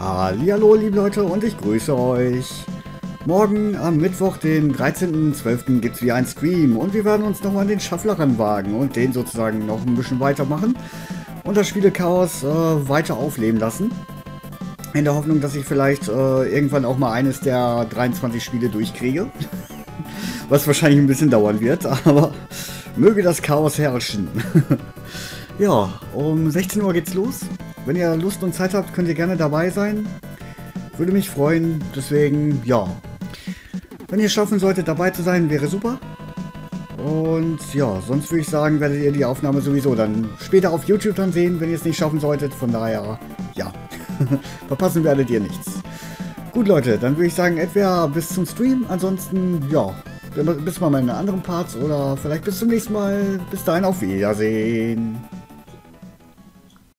Hallo liebe Leute und ich grüße euch. Morgen am Mittwoch, den 13.12. gibt es wieder einen Stream und wir werden uns nochmal an den Schaffler ranwagen und den sozusagen noch ein bisschen weitermachen und das Spielechaos äh, weiter aufleben lassen. In der Hoffnung, dass ich vielleicht äh, irgendwann auch mal eines der 23 Spiele durchkriege. Was wahrscheinlich ein bisschen dauern wird, aber möge das Chaos herrschen. ja, um 16 Uhr geht's los. Wenn ihr Lust und Zeit habt, könnt ihr gerne dabei sein. Würde mich freuen. Deswegen, ja. Wenn ihr schaffen solltet, dabei zu sein, wäre super. Und ja, sonst würde ich sagen, werdet ihr die Aufnahme sowieso dann später auf YouTube dann sehen, wenn ihr es nicht schaffen solltet. Von daher, ja. Verpassen werdet ihr nichts. Gut, Leute, dann würde ich sagen, etwa bis zum Stream. Ansonsten, ja, bis mal meine anderen Parts oder vielleicht bis zum nächsten Mal. Bis dahin auf Wiedersehen.